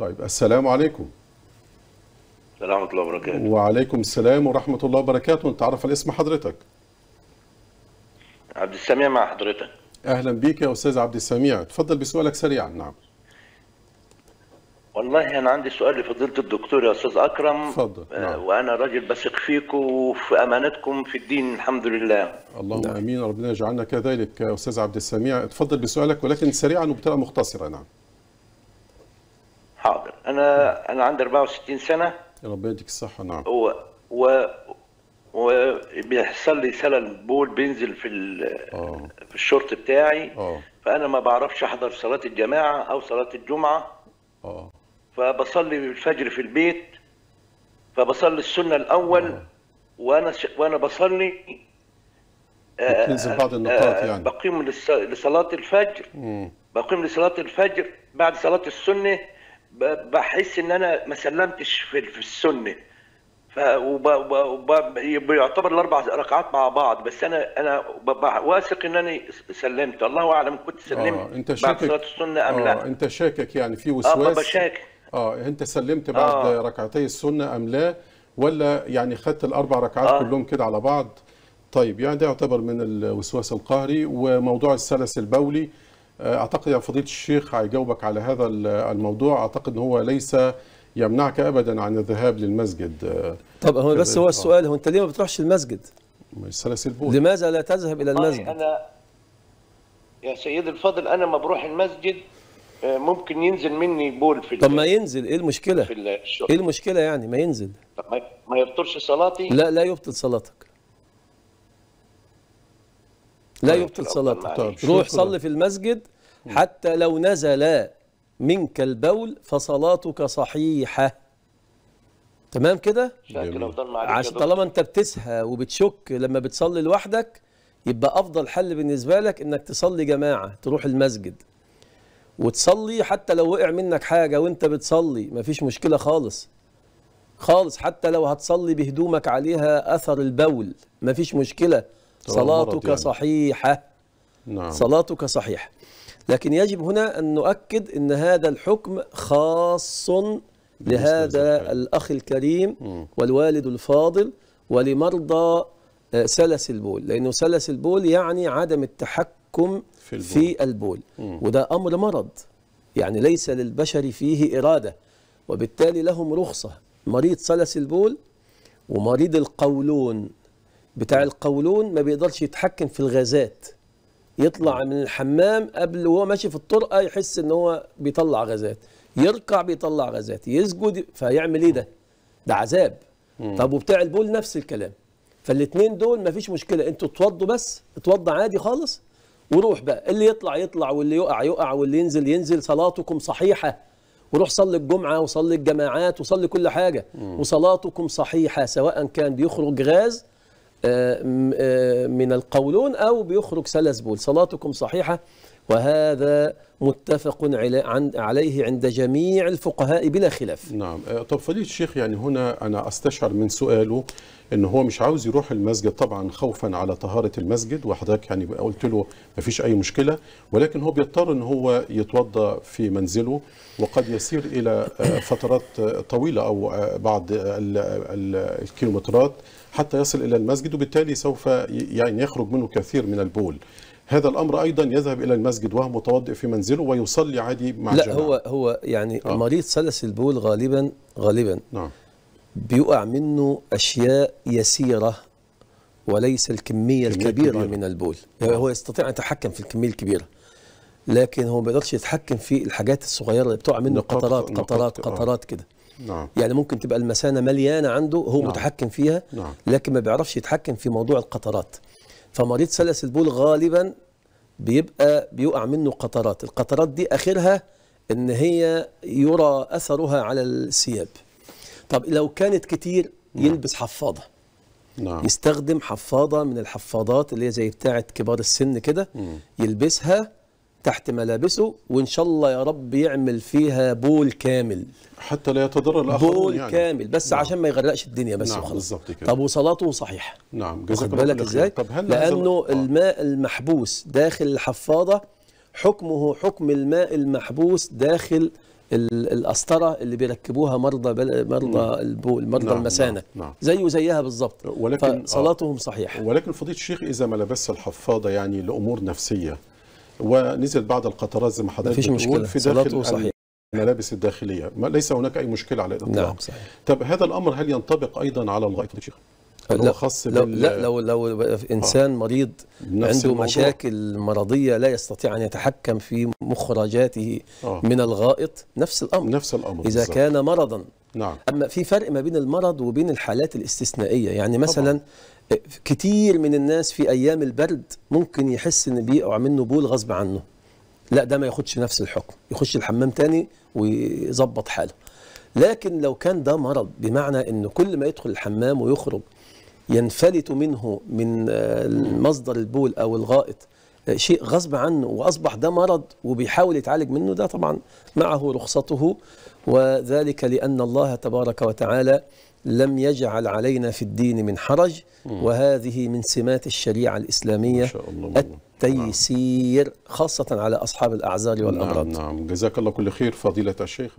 طيب السلام عليكم. السلام ورحمة الله وبركاته. وعليكم السلام ورحمة الله وبركاته. نتعرف على اسم حضرتك؟ عبد السميع مع حضرتك. أهلا بيك يا أستاذ عبد السميع. تفضل بسؤالك سريعا. نعم. والله أنا عندي سؤال لفضيلة الدكتور يا أستاذ أكرم. اتفضل، آه، نعم. وأنا راجل بثق فيكم وفي أمانتكم في الدين الحمد لله. اللهم آمين. ربنا يجعلنا كذلك يا أستاذ عبد السميع. اتفضل بسؤالك ولكن سريعا وبطريقة مختصرة. نعم. حاضر. أنا أنا عندي 64 سنة. يا رب يديك الصحة نعم. و و وبيحصل لي سلل بول بينزل في ال- آه. في الشورت بتاعي. آه. فأنا ما بعرفش أحضر صلاة الجماعة أو صلاة الجمعة. آه. فبصلي الفجر في البيت. فبصلي السنة الأول. آه. وأنا ش... وأنا بصلي بتنزل بعض النقاط آه، يعني. بقيم للص... لصلاة الفجر. مم. بقيم لصلاة الفجر بعد صلاة السنة. ب... بحس إن أنا ما سلمتش في, في السنة ف... بيعتبر الأربع ركعات مع بعض بس ب... ب... واثق إن أنا سلمت. الله أعلم كنت سلمت آه أنت بعد شاكك صلاة السنة أم آه لا أنت شاكك يعني في آه وسواس؟ بشاك آه أنت سلمت بعد آه. ركعتي السنة أم لا؟ ولا يعني خدت الأربع ركعات آه. كلهم كده على بعض؟ طيب يعني ده يعتبر من الوسواس القهري. وموضوع السلس البولي آه، أعتقد يا فضيلة الشيخ هيجاوبك على هذا ال- الموضوع أعتقد إن هو ليس يمنعك ابدا عن الذهاب للمسجد آه، طب هو بس هو آه. السؤال هو أنت ليه ما بتروحش المسجد؟ لماذا لا تذهب إلى والله المسجد؟ أنا يا سيدي الفاضل أنا ما بروح المسجد آه، ممكن ينزل مني بول في طب ما ينزل إيه المشكلة؟ في الشغل إيه المشكلة يعني ما ينزل؟ طب ما- ما يبطلش صلاتي لا لا يبطل صلاتك لا طيب، يبطل صلاتك طيب، روح. صلي في المسجد حتى لو نزل منك البول فصلاتك صحيحة تمام كده؟ شاكر جميل. أفضل معاك يا عشان. طالما انت بتسهى وبتشك لما بتصلي لوحدك يبقى أفضل حل بالنسبة لك إنك تصلي جماعة تروح المسجد وتصلي حتى لو وقع منك حاجة وانت بتصلي مفيش مشكلة خالص خالص حتى لو هتصلي بهدومك عليها أثر البول مفيش مرض صلاتك يعني. صحيحة نعم صلاتك صحيحة لكن يجب هنا أن نؤكد أن هذا الحكم خاص لهذا. الأخ الكريم. والوالد الفاضل ولمرضى آه، سلس البول لأنه سلس البول يعني عدم التحكم في البول. في البول. وده أمر مرض يعني ليس للبشر فيه إرادة وبالتالي لهم رخصة مريض سلس البول ومريض القولون بتاع القولون ما بيقدرش يتحكم في الغازات. يطلع من الحمام قبل وهو ماشي في الطرقة يحس إن هو بيطلع غازات. يركع بيطلع غازات. يسجد فيعمل إيه ده؟ ده عذاب. طب وبتاع البول نفس الكلام. فالاثنين دول مفيش مشكلة. أنتوا اتوضوا بس. اتوضى عادي خالص. وروح بقى. اللي يطلع يطلع واللي يقع يقع واللي ينزل ينزل. صلاتكم صحيحة. وروح صلي الجمعة وصلي الجماعات وصلي كل حاجة. وصلاتكم صحيحة سواء كان بيخرج غاز من القولون أو بيخرج سلس بول. صلاتكم صحيحة. وهذا متفق عليه عند جميع الفقهاء بلا خلاف. نعم. آه، طب فضيلة الشيخ يعني هنا أنا أستشعر من سؤاله إن هو مش عاوز يروح المسجد طبعا خوفا على طهارة المسجد وحضرتك يعني قلت له ما فيش أي مشكلة ولكن هو بيضطر إن هو يتوضأ في منزله وقد يسير إلى آه، فترات طويلة أو آه، بعض ال- ال- الكيلومترات حتى يصل إلى المسجد وبالتالي سوف يعني يخرج منه كثير من البول. هذا الأمر أيضا يذهب إلى المسجد وهو متوضئ في منزله ويصلي عادي مع لا الجماعة هو هو يعني آه. مريض سلس البول غالبا غالبا نعم بيقع منه أشياء يسيرة وليس الكمية كمية الكبيرة كبيرة. من البول هو يستطيع أن يتحكم في الكمية الكبيرة لكن هو ما بيقدرش يتحكم في الحاجات الصغيرة اللي بتقع منه نقاط- قطرات نقاط- قطرات آه. قطرات كده نعم يعني ممكن تبقى المثانة مليانة عنده هو نعم. متحكم فيها نعم. لكن ما بيعرفش يتحكم في موضوع القطرات فمريض سلس البول غالبا بيبقى بيقع منه قطرات. القطرات دي آخرها إن هي يرى أثرها على الثياب. طب لو كانت كتير يلبس حفاضة. نعم. يستخدم حفاضة من الحفاضات اللي هي زي بتاعة كبار السن كده يلبسها تحت ملابسه وإن شاء الله يا رب يعمل فيها بول كامل حتى لا يتضرر الآخرون بول يعني. كامل بس نعم. عشان ما يغرقش الدنيا بس نعم، وخلاص بالظبط كده. طب وصلاته صحيحه نعم جزاك الله بالك. إزاي طب هل هذا لأنه آه. الماء المحبوس داخل الحفاضة حكمه حكم الماء المحبوس داخل ال- القسطره اللي بيركبوها مرضى بل- مرضى البول مرضى نعم، المثانه نعم، نعم. زيه زيها بالظبط ولكن- فصلاتهم صحيحة ولكن فضيلة الشيخ إذا ما لبس الحفاضة يعني لأمور نفسية ونزل بعض القطرات زي ما حضرتك مفيش مشكلة، في داخل صحيحة. الملابس الداخلية ما ليس هناك أي مشكلة على الاطلاق نعم صحيح طب هذا الأمر هل ينطبق أيضا على الغائط هو لا خاص لو بال- لا لو لو إنسان مريض نفس عنده الموضوع؟ مشاكل مرضية لا يستطيع أن يتحكم في مخرجاته آه. من الغائط نفس الأمر نفس الأمر إذا بالضبط. كان مرضا نعم. أما في فرق ما بين المرض وبين الحالات الاستثنائية. يعني مثلا كتير من الناس في أيام البرد ممكن يحس إن بيقع منه بول غصب عنه. لا ده ما ياخدش نفس الحكم. يخش الحمام تاني ويظبط حاله. لكن لو كان ده مرض بمعنى انه كل ما يدخل الحمام ويخرج ينفلت منه من مصدر البول أو الغائط شيء غصب عنه وأصبح ده مرض وبيحاول يتعالج منه ده طبعا معه رخصته وذلك لأن الله تبارك وتعالى لم يجعل علينا في الدين من حرج وهذه من سمات الشريعة ما الاسلاميه شاء الله. التيسير خاصة على أصحاب الأعذار والأمراض. نعم نعم. جزاك الله كل خير فضيلة الشيخ.